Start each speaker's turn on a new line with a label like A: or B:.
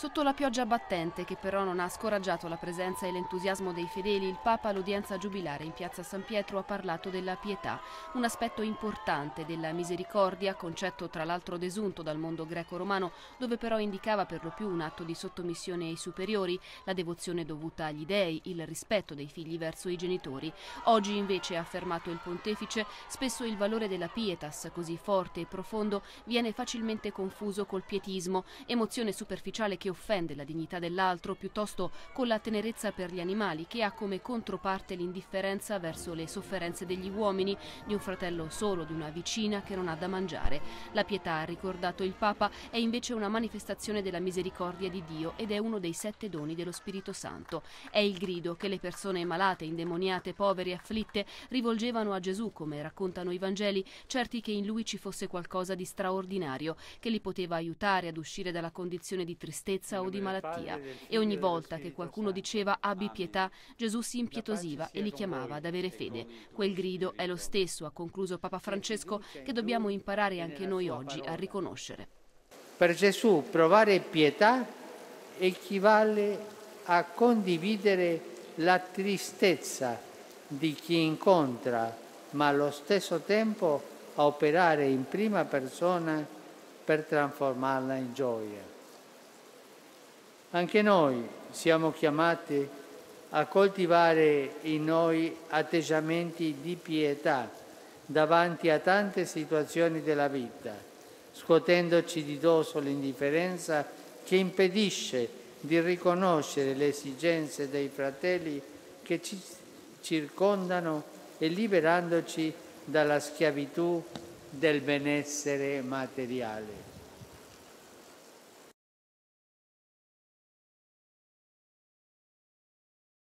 A: Sotto la pioggia battente, che però non ha scoraggiato la presenza e l'entusiasmo dei fedeli, il Papa all'udienza giubilare in piazza San Pietro ha parlato della pietà, un aspetto importante della misericordia, concetto tra l'altro desunto dal mondo greco-romano, dove però indicava per lo più un atto di sottomissione ai superiori, la devozione dovuta agli dei, il rispetto dei figli verso i genitori. Oggi invece, ha affermato il pontefice, spesso il valore della pietas, così forte e profondo, viene facilmente confuso col pietismo, emozione superficiale che offende la dignità dell'altro piuttosto con la tenerezza per gli animali che ha come controparte l'indifferenza verso le sofferenze degli uomini, di un fratello solo, di una vicina che non ha da mangiare. La pietà, ha ricordato il Papa, è invece una manifestazione della misericordia di Dio ed è uno dei sette doni dello Spirito Santo. È il grido che le persone malate, indemoniate, povere afflitte rivolgevano a Gesù, come raccontano i Vangeli, certi che in lui ci fosse qualcosa di straordinario, che li poteva aiutare ad uscire dalla condizione di tristezza tristezza o di malattia e ogni volta che qualcuno diceva abbi pietà, Gesù si impietosiva e li chiamava ad avere fede. Quel grido è lo stesso, ha concluso Papa Francesco, che dobbiamo imparare anche noi oggi a riconoscere.
B: Per Gesù provare pietà equivale a condividere la tristezza di chi incontra, ma allo stesso tempo a operare in prima persona per trasformarla in gioia. Anche noi siamo chiamati a coltivare in noi atteggiamenti di pietà davanti a tante situazioni della vita, scuotendoci di dosso l'indifferenza che impedisce di riconoscere le esigenze dei fratelli che ci circondano e liberandoci dalla schiavitù del benessere materiale.